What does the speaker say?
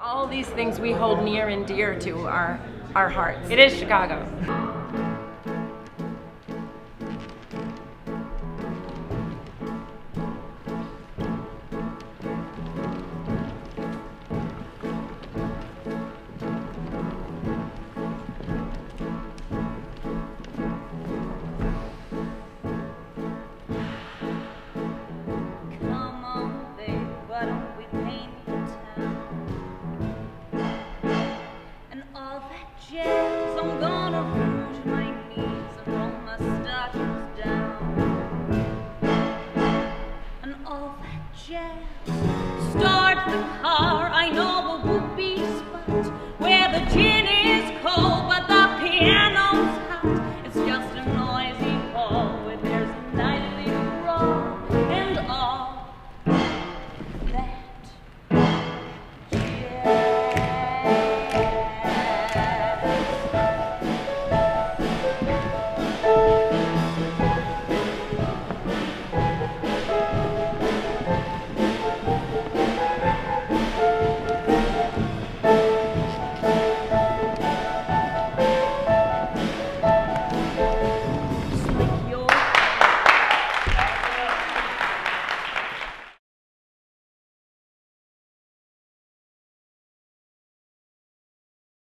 all these things we hold near and dear to our, our hearts. It is Chicago. all that jazz. I'm gonna rouge my knees and roll my starches down. And all that jazz.